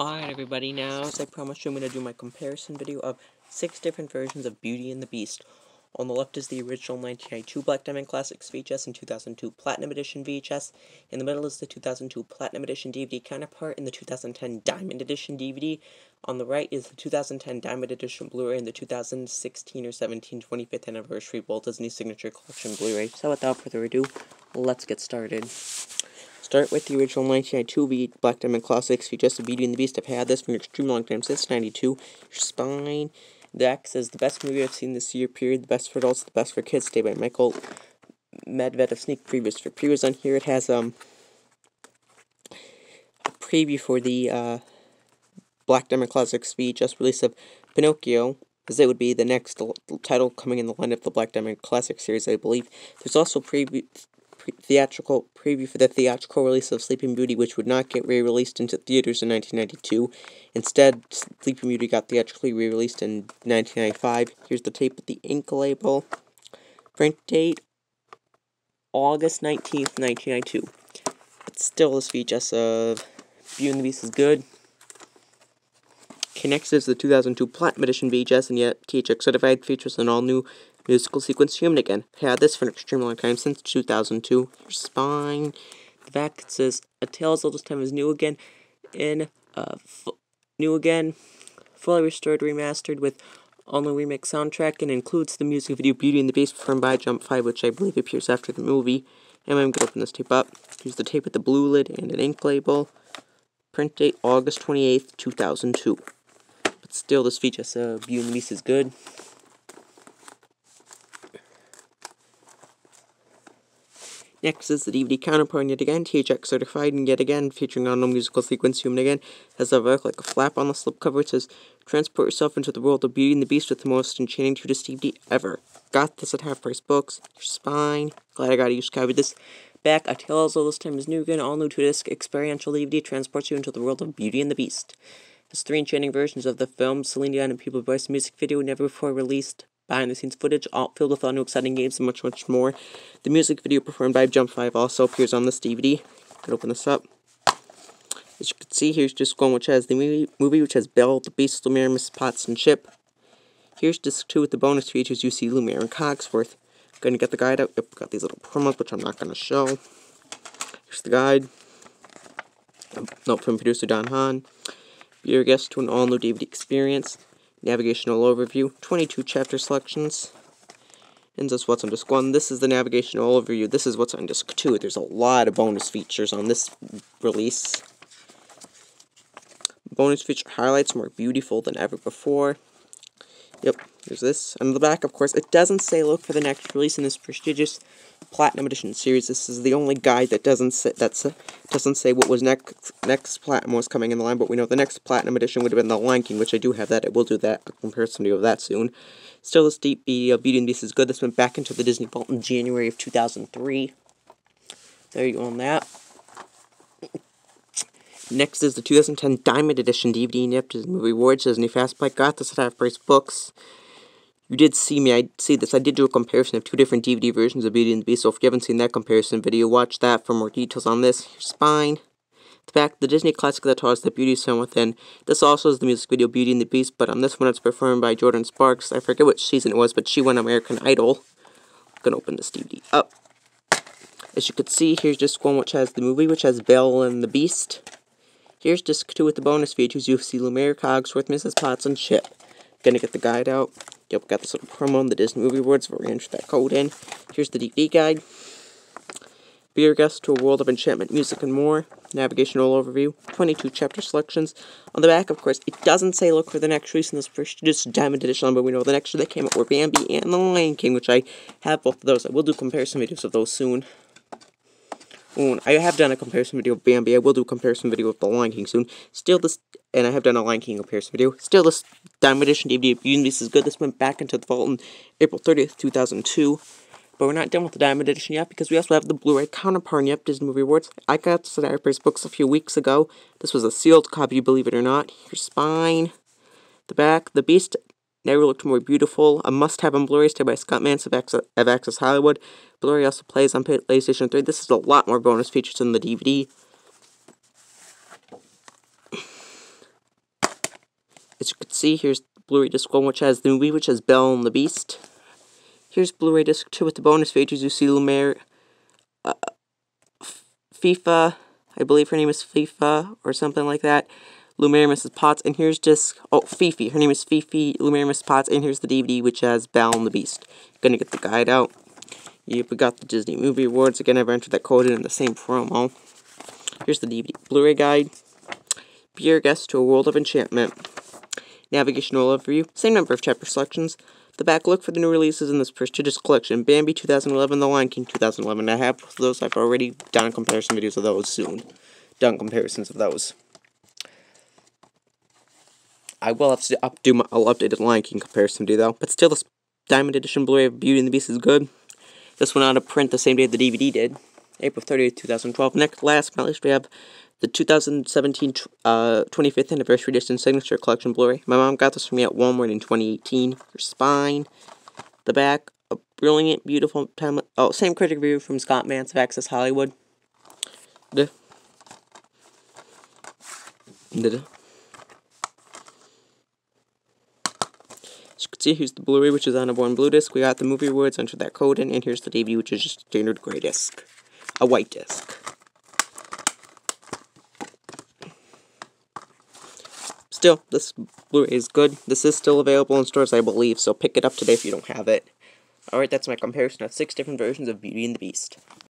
Alright everybody, now as I promised you I'm going to do my comparison video of 6 different versions of Beauty and the Beast. On the left is the original 1992 Black Diamond Classics VHS and 2002 Platinum Edition VHS. In the middle is the 2002 Platinum Edition DVD counterpart and the 2010 Diamond Edition DVD. On the right is the 2010 Diamond Edition Blu-ray and the 2016 or 17 25th Anniversary Walt Disney Signature Collection Blu-ray. So without further ado, let's get started. Start with the original 1992 beat Black Diamond Classics. You just Beauty and the Beast. I've had this for an extreme long time since 92. Your spine. The X says the best movie I've seen this year, period. The best for adults, the best for kids. Stay by Michael Medved of Sneak Previews. For previews on here, it has um a preview for the uh, Black Diamond Classics VHS release of Pinocchio, as it would be the next title coming in the line of the Black Diamond Classic series, I believe. There's also preview pre theatrical preview for the theatrical release of Sleeping Beauty, which would not get re-released into theaters in 1992. Instead, Sleeping Beauty got theatrically re-released in 1995. Here's the tape with the ink label. Print date, August 19th, 1992. But still, this VHS of Beauty and the Beast is good. Connects is the 2002 Platinum Edition VHS, and yet THX certified features an all-new musical sequence human again. Had this for an extremely long time, since 2002. Your spine. The back says, A Tale as Old as Time is new again. In, uh, new again. Fully restored, remastered with new remix soundtrack and includes the music video Beauty and the Beast performed by Jump 5, which I believe appears after the movie. And I'm to open this tape up. Here's the tape with the blue lid and an ink label. Print date August 28th, 2002. But still, this feature, uh, Beauty and the Beast is good. Next is the DVD counterpart yet again, THX certified, and yet again featuring on no musical sequence, human again, has a work like a flap on the slipcover. It says, Transport yourself into the world of Beauty and the Beast with the most enchanting this DVD ever. Got this at half price books. Your spine. Glad I got to use copy this. Back, I tell Old as Time is new again, all new to disc experiential DVD transports you into the world of Beauty and the Beast. Has three enchanting versions of the film, Celine Dion and Peabo Bryson music video never before released, behind the scenes footage, all filled with all new exciting games and much, much more. The music video performed by Jump 5 also appears on this DVD. Can open this up. As you can see, here's just one which has the movie, movie which has Belle, the Beast, Lumiere, Miss Potts, and Chip. Here's disc 2 with the bonus features. You see Lumiere and Cogsworth. Gonna get the guide out. Yep, got these little promos, which I'm not gonna show. Here's the guide. A note from producer Don Hahn. Be your guest to an all-new DVD experience navigational overview, 22 chapter selections, and just what's on disc 1. This is the navigational overview. This is what's on disc 2. There's a lot of bonus features on this release. Bonus feature highlights more beautiful than ever before. Yep, there's this. On the back, of course, it doesn't say look for the next release in this prestigious Platinum Edition series. This is the only guide that doesn't say that's doesn't say what was next next Platinum was coming in the line, but we know the next Platinum Edition would have been the Lion King, which I do have that. I will do that comparison video of that soon. Still, this deep uh, Beauty and Beast is good. This went back into the Disney Vault in January of 2003. There you go on that. Next is the 2010 Diamond Edition DVD. Yep, Disney Movie Awards. Disney FastPlay got this at Half Price Books. You did see me, I see this. I did do a comparison of two different DVD versions of Beauty and the Beast, so if you haven't seen that comparison video, watch that for more details on this. Your spine. The back, the Disney classic that taught us that beauty is within. This also is the music video Beauty and the Beast, but on this one it's performed by Jordin Sparks. I forget which season it was, but she won American Idol. I'm gonna open this DVD up. As you can see, here's just one which has the movie, which has Belle and the Beast. Here's disc 2 with the bonus features. You'll see Lumiere, Cogsworth, Mrs. Potts, and Chip. Gonna get the guide out. Yep, got this little promo on the Disney Movie Awards. We're gonna enter that code in. Here's the DVD guide. Be your guest to a world of enchantment, music, and more. Navigational overview. 22 chapter selections. On the back, of course, it doesn't say look for the next release in this first just Diamond Edition, but we know the next two that came out were Bambi and The Lion King, which I have both of those. I will do comparison videos of those soon. I have done a comparison video of Bambi. I will do a comparison video of The Lion King soon. Still, this, and I have done a Lion King comparison video. Still, this Diamond Edition DVD of is good. This went back into the vault on April 30th, 2002. But we're not done with the Diamond Edition yet because we also have the Blu-ray counterpart. Yep, Disney Movie Awards. I got this at Half Price Books a few weeks ago. This was a sealed copy, believe it or not. Your spine, the back, the Beast Never looked more beautiful. A must-have on Blu-ray, by Scott Mantz of, Access, of Access Hollywood. Blu-ray also plays on PlayStation 3. This is a lot more bonus features than the DVD. As you can see, here's Blu-ray Disc 1, which has the movie, which has Belle and the Beast. Here's Blu-ray Disc 2 with the bonus features. You see Lumiere, uh, FIFA, I believe her name is FIFA, or something like that. Lumiere, Mrs. Potts, and here's disc, oh, Fifi, her name is Fifi, Lumiere, Mrs. Potts, and here's the DVD, which has Belle and the Beast. Gonna get the guide out. Yep, we got the Disney Movie Awards. Again, I've entered that code in the same promo. Here's the DVD Blu-ray guide. Be your guest to a world of enchantment. Navigational overview. Same number of chapter selections. The back look for the new releases in this prestigious collection. Bambi 2011, The Lion King 2011. I have those. I've already done comparison videos of those soon. Done comparisons of those. I will have to up do my I'll update the Lion King comparison video though. But still, this Diamond Edition Blu-ray of Beauty and the Beast is good. This went out of print the same day the DVD did, April 30th, 2012. Next, last but not least, we have the 2017 uh, 25th Anniversary Edition Signature Collection Blu-ray. My mom got this for me at Walmart in 2018. Her spine, the back, a brilliant, beautiful time. Oh, same critic review from Scott Mantz of Access Hollywood. The, the, As you can see, here's the Blu-ray, which is on a born blue disc. We got the movie awards, enter that code in, and here's the DVD, which is just standard gray disc. A white disc. Still, this Blu-ray is good. This is still available in stores, I believe, so pick it up today if you don't have it. Alright, that's my comparison of six different versions of Beauty and the Beast.